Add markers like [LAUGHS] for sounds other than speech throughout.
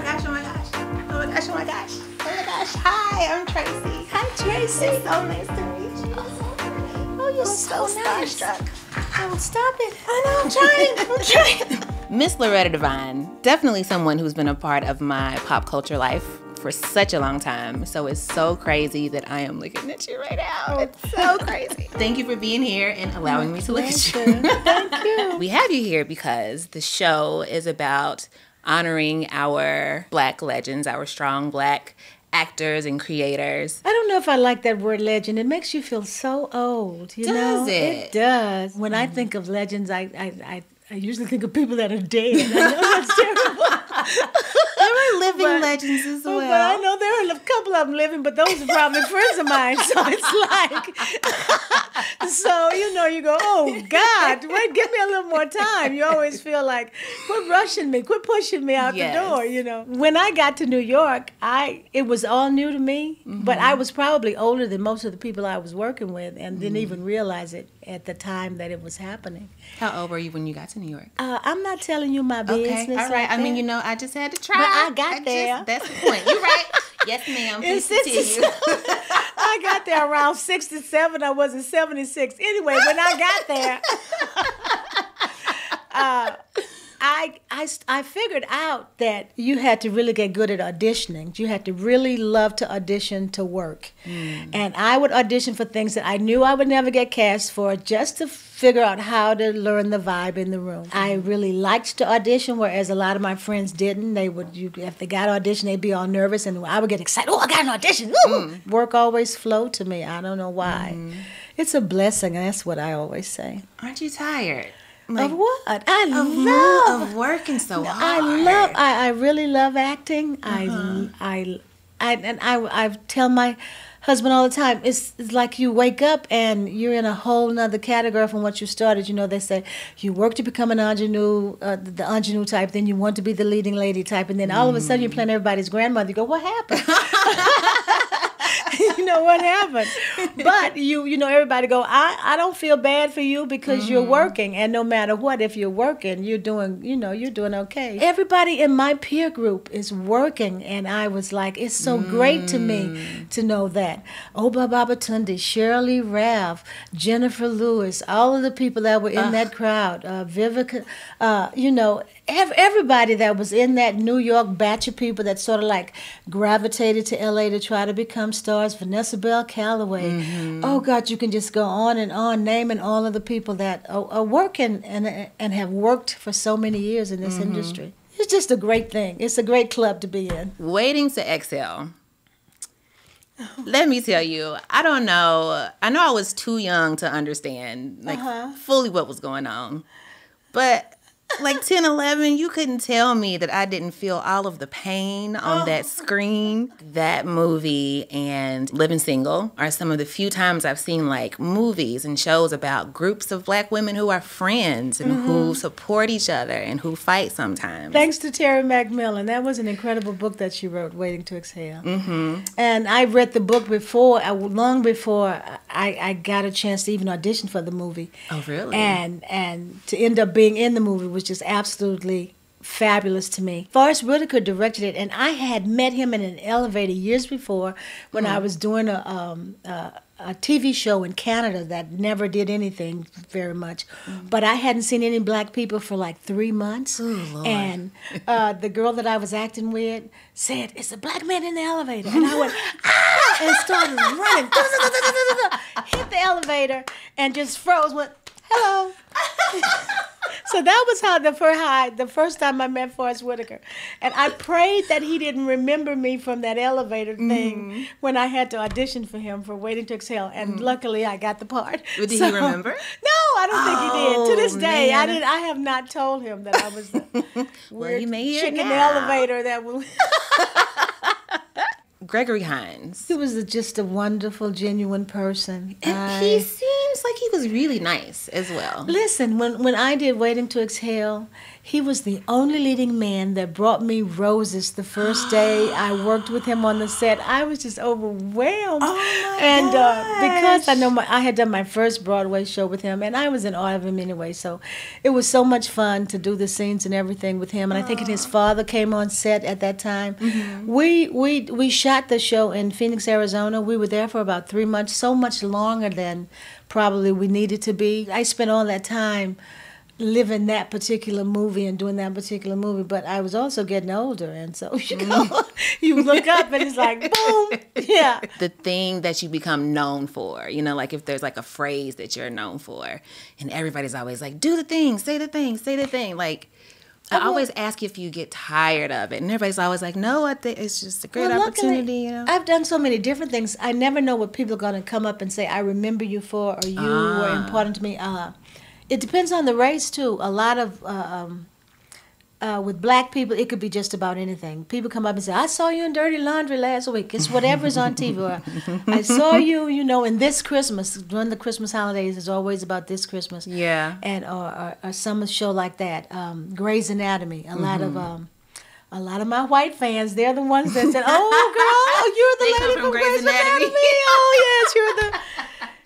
my gosh, oh my gosh. Oh my gosh, oh my gosh. Oh my gosh. Hi, I'm Tracy. Hi, Tracy. It's so nice to meet you. Oh, oh you're oh, I'm so, so nice. starstruck. Oh, stop it. I know, I'm trying. I'm [LAUGHS] trying. Miss Loretta Devine, definitely someone who's been a part of my pop culture life for such a long time. So it's so crazy that I am looking at you right now. Oh. It's so [LAUGHS] crazy. Thank you for being here and allowing me to look at you. Thank you. [LAUGHS] We have you here because the show is about honoring our black legends, our strong black actors and creators. I don't know if I like that word legend. It makes you feel so old. You Does know? it? does. When I hmm. think of legends, I, I, I, I usually think of people that are dead. I know that's [LAUGHS] terrible. [LAUGHS] There are living But- legends as well. But I know there couple of them living, but those are probably friends of mine. [LAUGHS] So it's like, [LAUGHS] so you know, you go, oh God, wait, give me a little more time. You always feel like, quit rushing me, quit pushing me out Yes. the door. You know, when I got to New York, I it was all new to me, but Mm-hmm. I was probably older than most of the people I was working with, and didn't even realize it at the time that it was happening. How old were you when you got to New York? Uh, I'm not telling you my business. Okay, all right. like I mean, you know, I just had to try. But I got just- there. that's the point. You're right. [LAUGHS] yes, ma'am. Please continue. [LAUGHS] I got there around 67. I wasn't 76. Anyway, when I got there, [LAUGHS] uh, I, I, I figured out that you had to really get good at auditioning. You had to really love to audition to work. Mm. And I would audition for things that I knew I would never get cast for just to figure out how to learn the vibe in the room. I mm-hmm. really liked to audition, whereas a lot of my friends didn't. They would, you, if they got audition, they'd be all nervous, and I would get excited. Oh, I got an audition! Woo! Mm. Work always flowed to me. I don't know why. Mm-hmm. It's a blessing, and that's what I always say. Aren't you tired? Of what? I of, love. of working so hard. I love. I, I really love acting. Uh-huh. I, I, I, and I, I tell my husband all the time. It's, it's like you wake up and you're in a whole nother category from what you started. You know, they say you work to become an ingenue, uh, the, the ingenue type, then you want to be the leading lady type, and then all of a sudden you're playing everybody's grandmother. You go, what happened? [LAUGHS] know what happened. [LAUGHS] But you you know everybody go i i don't feel bad for you because you're working. And no matter what if you're working you're doing you know you're doing okay. Everybody in my peer group is working. And i was like it's so great to me to know that. Obba Babatundé shirley rav jennifer lewis all of the people that were in that crowd uh vivica uh you know everybody that was in that New York batch of people that sort of like gravitated to LA to try to become stars, Vanessa Bell Calloway. Oh God, you can just go on and on naming all of the people that are, are working and and have worked for so many years in this industry. It's just a great thing. It's a great club to be in. Waiting to exhale. Let me tell you, I don't know. I know I was too young to understand like Uh-huh. fully what was going on. But like 10, 11, you couldn't tell me that I didn't feel all of the pain on that screen. That movie and Living Single are some of the few times I've seen like movies and shows about groups of black women who are friends and who support each other and who fight sometimes. Thanks to Terry McMillan. That was an incredible book that she wrote, Waiting to Exhale. Mm-hmm. And I read the book before, uh, long before I, I got a chance to even audition for the movie. Oh, really? And and to end up being in the movie was just absolutely fabulous to me. Forest Whitaker directed it, and I had met him in an elevator years before when I was doing a um, a, a TV show in Canada that never did anything very much. But I hadn't seen any black people for like three months, and uh, the girl that I was acting with said, "It's a black man in the elevator," and I went ah, and started running, [LAUGHS] hit the elevator, and just froze. Went hello. So that was how the first how I, the first time I met Forest Whitaker, and I prayed that he didn't remember me from that elevator mm-hmm. thing when I had to audition for him for Waiting to Exhale, and mm-hmm. luckily I got the part. Did he remember? No, I don't think he did. To oh, this Oh, day, I man. did. I have not told him that I was the [LAUGHS] weird he may hear chick in the now. elevator that was. [LAUGHS] Gregory Hines. He was a, just a wonderful, genuine person. And I- he seems seems like he was really nice as well. Listen, when when I did Waiting to Exhale, he was the only leading man that brought me roses the first day I [GASPS] worked with him on the set. I was just overwhelmed. Oh my and uh, because I know my, I had done my first Broadway show with him, and I was in awe of him anyway. So it was so much fun to do the scenes and everything with him. And I think his father came on set at that time. Mm-hmm. We we we shot the show in Phoenix, Arizona. We were there for about three months, so much longer than probably we needed to be. I spent all that time living that particular movie and doing that particular movie, but I was also getting older, and so [LAUGHS] you mm-hmm. know, you look up and it's like [LAUGHS] boom, yeah. the thing that you become known for. You know, like if there's like a phrase that you're known for, and everybody's always like, do the thing, say the thing, say the thing. Like, I well- always ask if you get tired of it, and everybody's always like, no, I think it's just a great Well, opportunity. You know, I've done so many different things. I never know what people are going to come up and say, I remember you for, or you were Ah. important to me. Uh, it depends on the race, too. A lot of, uh, um, uh, with black people, it could be just about anything. People come up and say, I saw you in Dirty Laundry last week. It's whatever's on TV. Or, I saw [LAUGHS] you, you know, in this Christmas. During the Christmas holidays, it's always about this Christmas. yeah. And or, or, or some show like that. Um, Grey's Anatomy. A lot Mm-hmm. of um, a lot of my white fans, they're the ones that said, "Oh, girl, you're the lady from from Grey's Grey's Anatomy." Anatomy. oh, yes, you're the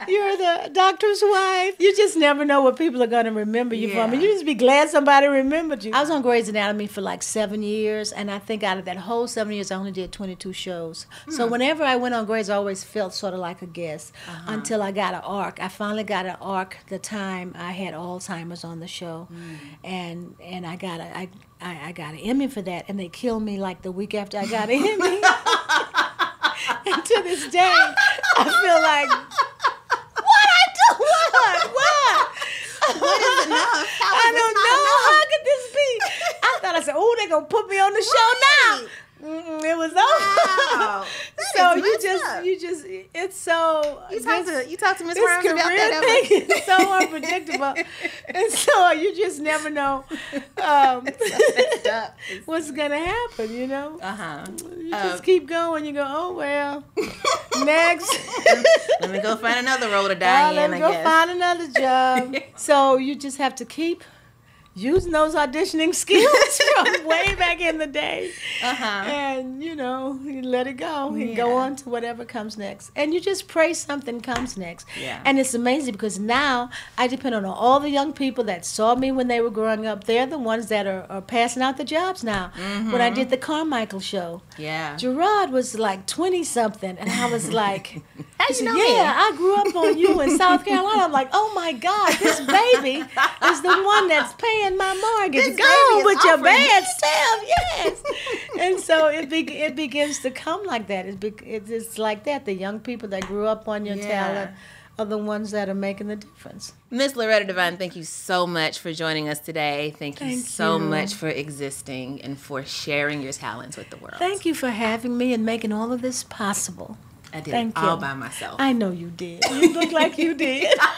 you're the doctor's wife. You just never know what people are going to remember you from, and Yeah. you just be glad somebody remembered you. I was on Grey's Anatomy for like seven years, and I think out of that whole seven years, I only did 22 shows. So hmm. whenever I went on Grey's, I always felt sort of like a guest uh-huh. until I got an arc. I finally got an arc the time I had Alzheimer's on the show, hmm. and and I got a I, I I got an Emmy for that, and they killed me like the week after I got an Emmy. [LAUGHS] [LAUGHS] and to this day, I feel like what I do what what. What is enough? I don't know. enough? How could this be? I thought I said, "Oh, they gonna put me on the show now." Mm-mm, it was over. Wow. [LAUGHS] So you just, up. you just, it's so. You talk this- to you talk to Miss Worms about that. thing is so unpredictable, [LAUGHS] and so just never know [LAUGHS] um, what's gonna happen. You know, Uh huh. you just keep going. You go, oh well, [LAUGHS] next. [LAUGHS] Let me go find another role to die in. let me I go guess. find another job. so you just have to keep using those auditioning [LAUGHS] skills from [LAUGHS] way back in the day. Uh-huh. And, you know, you let it go and go on to whatever comes next. And you just pray something comes next. Yeah. And it's amazing because now I depend on all the young people that saw me when they were growing up. They're the ones that are, are passing out the jobs now. When I did the Carmichael show, Yeah. Jerrod was like 20 something, and I was like, [LAUGHS] you said, know Yeah, him? I grew up on you in South Carolina. I'm like, oh my God, this baby is the one that's paying my mortgage. This Go with your bad self, yes. and so [LAUGHS] it be, it begins to come like that. It be, it's, it's like that. The young people that grew up on your Yeah. talent are the ones that are making the difference. Miss Loretta Devine, thank you so much for joining us today. Thank you Thank so you. much for existing and for sharing your talents with the world. Thank you for having me and making all of this possible. I did Thank all you. by myself. I know you did. You look like you [LAUGHS] did. [LAUGHS]